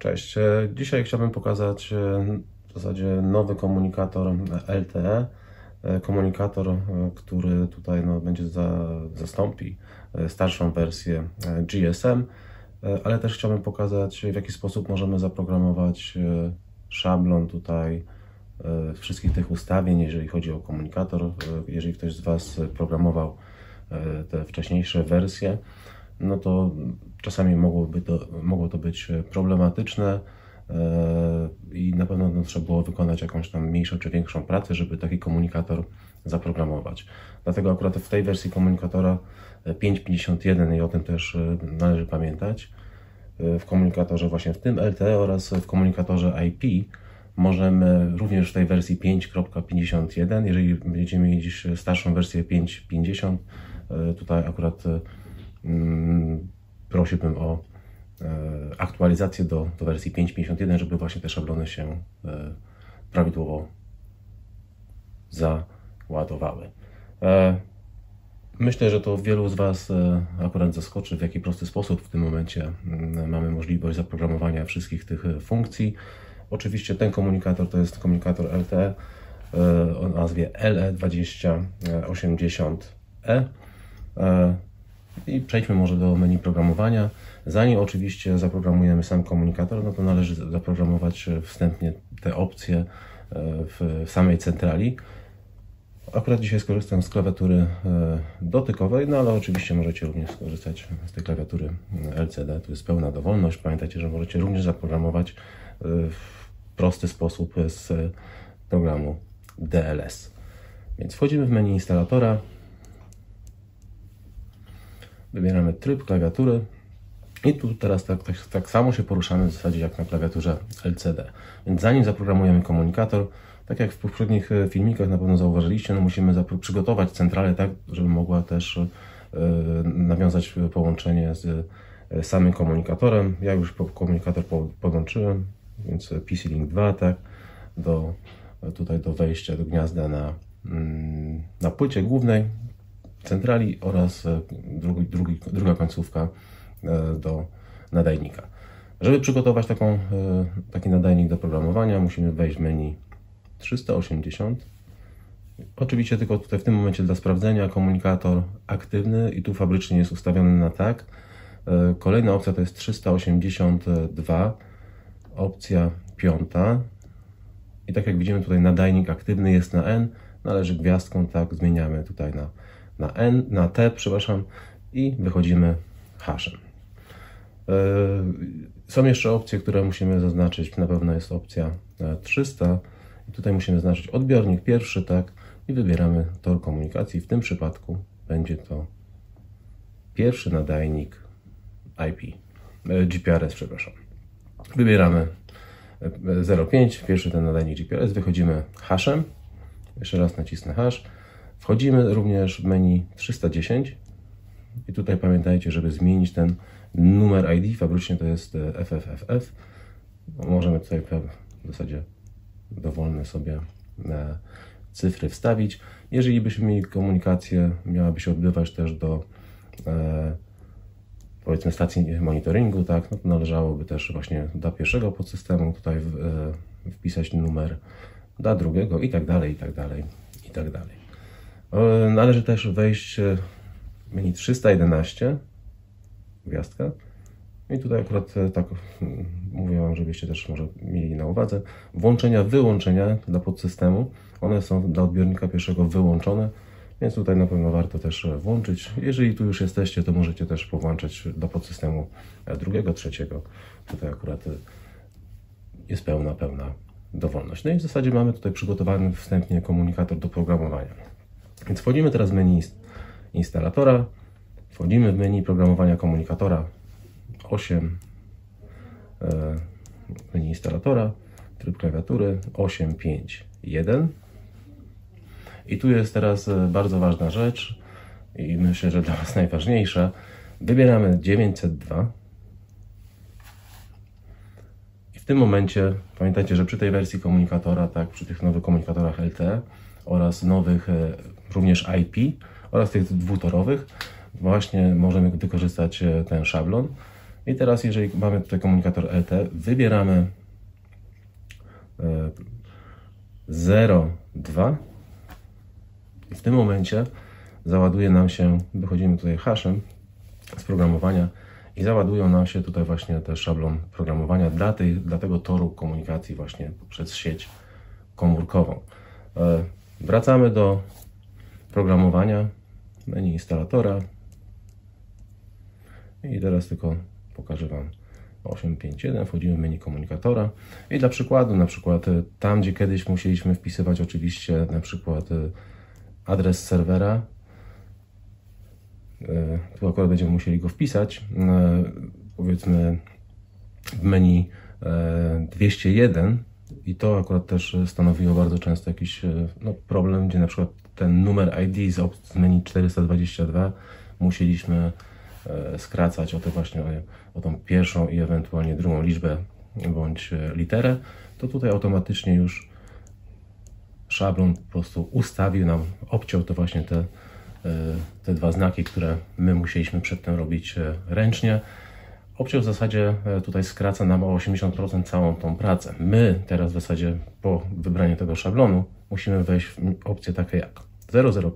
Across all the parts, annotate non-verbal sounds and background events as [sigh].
Cześć. E, Dzisiaj chciałbym pokazać e, w zasadzie nowy komunikator LTE. E, Komunikator, który tutaj no, będzie za, zastąpi starszą wersję GSM, ale też chciałbym pokazać w jaki sposób możemy zaprogramować szablon tutaj wszystkich tych ustawień, jeżeli chodzi o komunikator. Jeżeli ktoś z Was programował te wcześniejsze wersje, no to czasami mogłoby to, mogło to być problematyczne e, i na pewno no, trzeba było wykonać jakąś tam mniejszą czy większą pracę, żeby taki komunikator zaprogramować. Dlatego akurat w tej wersji komunikatora e, 5.51 i o tym też e, należy pamiętać, e, w komunikatorze właśnie w tym LTE oraz w komunikatorze IP możemy również w tej wersji 5.51, jeżeli będziemy mieć starszą wersję 5.50, e, tutaj akurat e, prosiłbym o e, aktualizację do, do wersji 5.51, żeby właśnie te szablony się e, prawidłowo załadowały. E, Myślę, że to wielu z Was akurat zaskoczy, w jaki prosty sposób w tym momencie mm, mamy możliwość zaprogramowania wszystkich tych funkcji. Oczywiście ten komunikator to jest komunikator LTE o nazwie LE2080E. I przejdźmy może do menu programowania. Zanim oczywiście zaprogramujemy sam komunikator, no to należy zaprogramować e, wstępnie te opcje e, w samej centrali. Akurat dzisiaj skorzystam z klawiatury e, dotykowej, no ale oczywiście możecie również skorzystać z tej klawiatury LCD. Tu jest pełna dowolność. Pamiętajcie, że możecie również zaprogramować w prosty sposób z programu DLS. Więc wchodzimy w menu instalatora. Wybieramy tryb klawiatury. I tu teraz tak, tak, tak samo się poruszamy w zasadzie jak na klawiaturze LCD. Więc zanim zaprogramujemy komunikator, tak jak w poprzednich e, filmikach na pewno zauważyliście, no musimy przygotować centralę tak, żeby mogła też e, nawiązać połączenie z e, samym komunikatorem. Ja już komunikator po- podłączyłem, więc PC Link 2, tak, do, tutaj do wejścia do gniazda na, mm, na płycie głównej centrali oraz e, drugi, drugi, druga końcówka e, do nadajnika. Żeby przygotować taką, e, taki nadajnik do programowania, musimy wejść w menu 380. Oczywiście tylko tutaj w tym momencie dla sprawdzenia komunikator aktywny i tu fabrycznie jest ustawiony na tak. Kolejna opcja to jest 382, opcja piąta. I tak jak widzimy tutaj nadajnik aktywny jest na N, należy gwiazdką, tak, zmieniamy tutaj na, na N, na T, przepraszam, i wychodzimy haszem. E, Są jeszcze opcje, które musimy zaznaczyć. Na pewno jest opcja e, 300. I tutaj musimy zaznaczyć odbiornik pierwszy, tak, i wybieramy tor komunikacji. W tym przypadku będzie to pierwszy nadajnik IP, e, GPRS, przepraszam. Wybieramy e, 05, pierwszy ten nadajnik GPRS, wychodzimy haszem. Jeszcze raz nacisnę hash. Wchodzimy również w menu 310 i tutaj pamiętajcie, żeby zmienić ten numer ID, fabrycznie to jest e, FFFF. Możemy tutaj w zasadzie dowolne sobie e, cyfry wstawić. Jeżeli byśmy mieli komunikację, miałaby się odbywać też do e, powiedzmy stacji monitoringu, tak, no to należałoby też właśnie do pierwszego podsystemu tutaj e, wpisać numer, do drugiego i tak dalej, i tak dalej, i tak dalej. E, Należy też wejść e, w menu 311, gwiazdka. I tutaj akurat e, tak mówię Wam, żebyście też może mieli na uwadze. Włączenia, wyłączenia dla podsystemu, one są dla odbiornika pierwszego wyłączone, więc tutaj na pewno warto też e, włączyć. Jeżeli tu już jesteście, to możecie też powłączać do podsystemu e, drugiego, trzeciego. Tutaj akurat e, jest pełna, pełna dowolność. No i w zasadzie mamy tutaj przygotowany wstępnie komunikator do programowania. Więc wchodzimy teraz w menu inst- instalatora, wchodzimy w menu programowania komunikatora 8 e, menu instalatora, tryb klawiatury 851. I tu jest teraz e, bardzo ważna rzecz i myślę, że dla Was [laughs] najważniejsza. Wybieramy 902 i w tym momencie pamiętajcie, że przy tej wersji komunikatora, tak, przy tych nowych komunikatorach LTE oraz nowych e, również IP oraz tych dwutorowych, właśnie możemy wykorzystać e, ten szablon. I teraz, jeżeli mamy tutaj komunikator LT, wybieramy 0,2 i w tym momencie załaduje nam się, wychodzimy tutaj hashem z programowania i załadują nam się tutaj właśnie ten szablon programowania dla, tej, dla tego toru komunikacji właśnie przez sieć komórkową. Wracamy do programowania, menu instalatora. I teraz tylko pokażę Wam 851, wchodzimy w menu komunikatora. I dla przykładu, na przykład e, tam, gdzie kiedyś musieliśmy wpisywać oczywiście na przykład e, adres serwera, e, tu akurat będziemy musieli go wpisać, powiedzmy w menu 201 i to akurat też stanowiło bardzo często jakiś no, problem, gdzie na przykład ten numer ID z, menu 422 musieliśmy E, skracać o to właśnie o tą pierwszą i ewentualnie drugą liczbę bądź e, literę, to tutaj automatycznie już szablon po prostu ustawił nam, obciął to właśnie te, e, te dwa znaki, które my musieliśmy przedtem robić ręcznie. Obciął w zasadzie tutaj skraca nam o 80% całą tą pracę. My teraz w zasadzie po wybraniu tego szablonu musimy wejść w opcję takie jak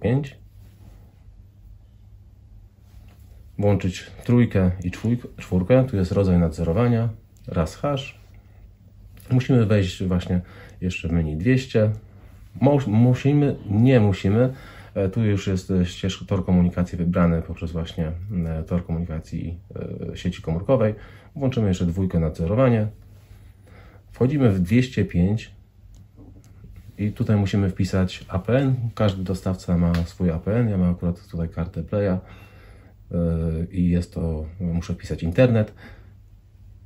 005 włączyć trójkę i czwórkę. Tu jest rodzaj nadzorowania, raz hash. Musimy wejść właśnie jeszcze w menu 200. Musimy, nie musimy. E, tu już jest ścieżka tor komunikacji wybrany poprzez właśnie e, tor komunikacji e, sieci komórkowej. Włączymy jeszcze dwójkę nadzorowanie. Wchodzimy w 205 i tutaj musimy wpisać APN. Każdy dostawca ma swój APN. Ja mam akurat tutaj kartę Playa i jest to, muszę wpisać internet,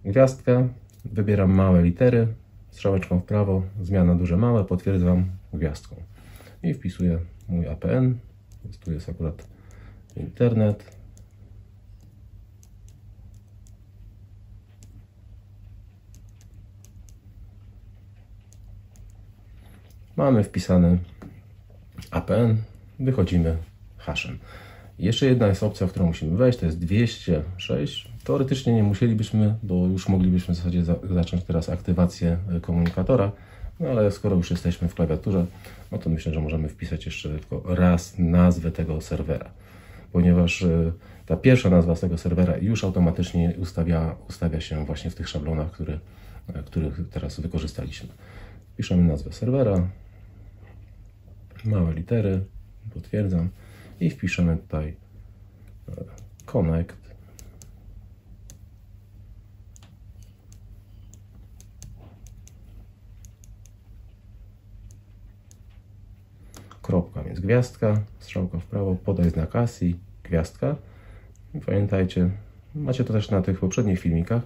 gwiazdkę, wybieram małe litery, strzałeczką w prawo, zmiana duże, małe, potwierdzam gwiazdką i wpisuję mój APN, więc tu jest akurat internet. Mamy wpisany APN, wychodzimy hashem. Jeszcze jedna jest opcja, w którą musimy wejść, to jest 206. Teoretycznie nie musielibyśmy, bo już moglibyśmy w zasadzie za zacząć teraz aktywację komunikatora, no ale skoro już jesteśmy w klawiaturze, no to myślę, że możemy wpisać jeszcze tylko raz nazwę tego serwera, ponieważ e, ta pierwsza nazwa z tego serwera już automatycznie ustawia, ustawia się właśnie w tych szablonach, które, e, których teraz wykorzystaliśmy. Piszemy nazwę serwera, małe litery, potwierdzam i wpiszemy tutaj e, connect kropka, więc gwiazdka, strzałka w prawo, podaj znak gwiazdka. I pamiętajcie, macie to też na tych poprzednich filmikach,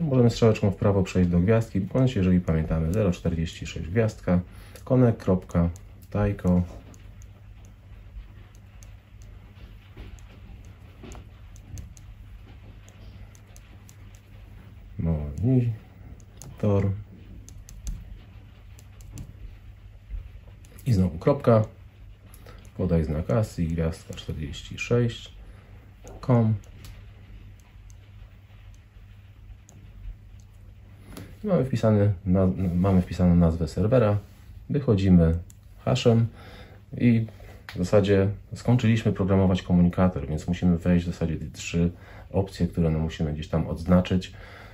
możemy strzałeczką w prawo przejść do gwiazdki, bądź jeżeli pamiętamy 0,46 gwiazdka, connect, kropka, tajko, monitor i znowu kropka podaj znak ASCII gwiazdka 46 com mamy, wpisany, mamy wpisaną nazwę serwera wychodzimy hashem i w zasadzie skończyliśmy programować komunikator, więc musimy wejść w zasadzie te trzy opcje, które no musimy gdzieś tam odznaczyć.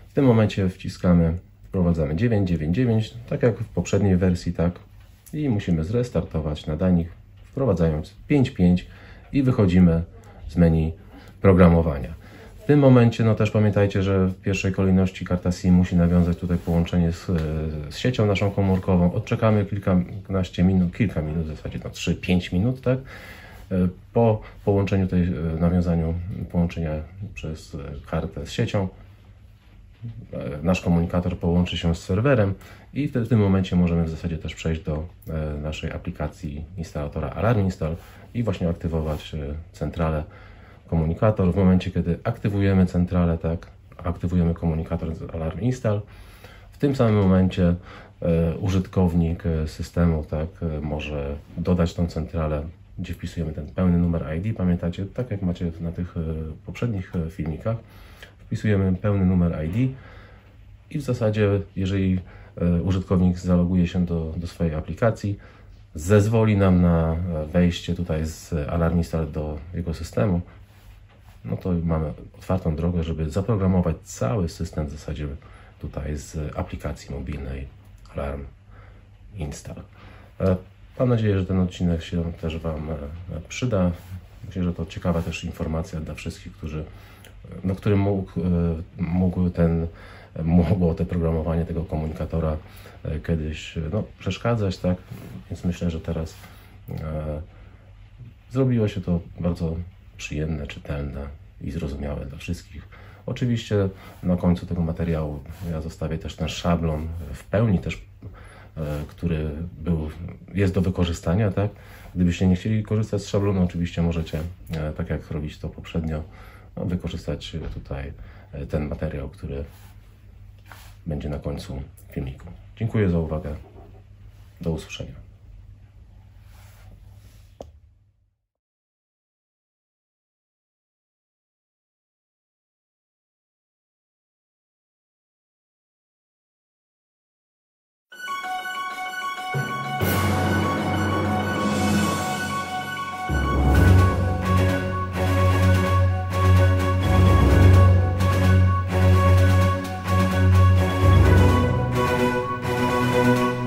W tym momencie wciskamy, wprowadzamy 999, tak jak w poprzedniej wersji, tak. I musimy zrestartować nadajnik, wprowadzając 55 i wychodzimy z menu programowania. W tym momencie, no też pamiętajcie, że w pierwszej kolejności karta SIM musi nawiązać tutaj połączenie z, z siecią naszą komórkową. Odczekamy kilkanaście minut, kilka minut, w zasadzie no 3-5 minut, tak? Po połączeniu tej, nawiązaniu połączenia przez kartę z siecią, E, nasz komunikator połączy się z serwerem i w tym momencie możemy w zasadzie też przejść do e, naszej aplikacji instalatora Alarm Install i właśnie aktywować e, centralę komunikator. W momencie, kiedy aktywujemy centralę, tak, aktywujemy komunikator Alarm Install, w tym samym momencie użytkownik systemu tak, może dodać tą centralę, gdzie wpisujemy ten pełny numer ID. Pamiętacie, tak jak macie na tych poprzednich filmikach, wpisujemy pełny numer ID i w zasadzie, jeżeli e, użytkownik zaloguje się do, do swojej aplikacji, zezwoli nam na wejście tutaj z Alarmista do jego systemu, no to mamy otwartą drogę, żeby zaprogramować cały system w zasadzie tutaj z aplikacji mobilnej Alarm Install. E, mam nadzieję, że ten odcinek się też Wam e, przyda. Myślę, że to ciekawa też informacja dla wszystkich, którzy, no, którym mógł, mógł ten, mogło to programowanie tego komunikatora kiedyś no, przeszkadzać, tak? Więc myślę, że teraz e, zrobiło się to bardzo przyjemne, czytelne i zrozumiałe dla wszystkich. Oczywiście na końcu tego materiału ja zostawię też ten szablon w pełni też, e, który był, jest do wykorzystania, tak? Gdybyście nie chcieli korzystać z szablonu, oczywiście możecie, e, tak jak robić to poprzednio, no, wykorzystać tutaj e, ten materiał, który będzie na końcu filmiku. Dziękuję za uwagę. Do usłyszenia. Música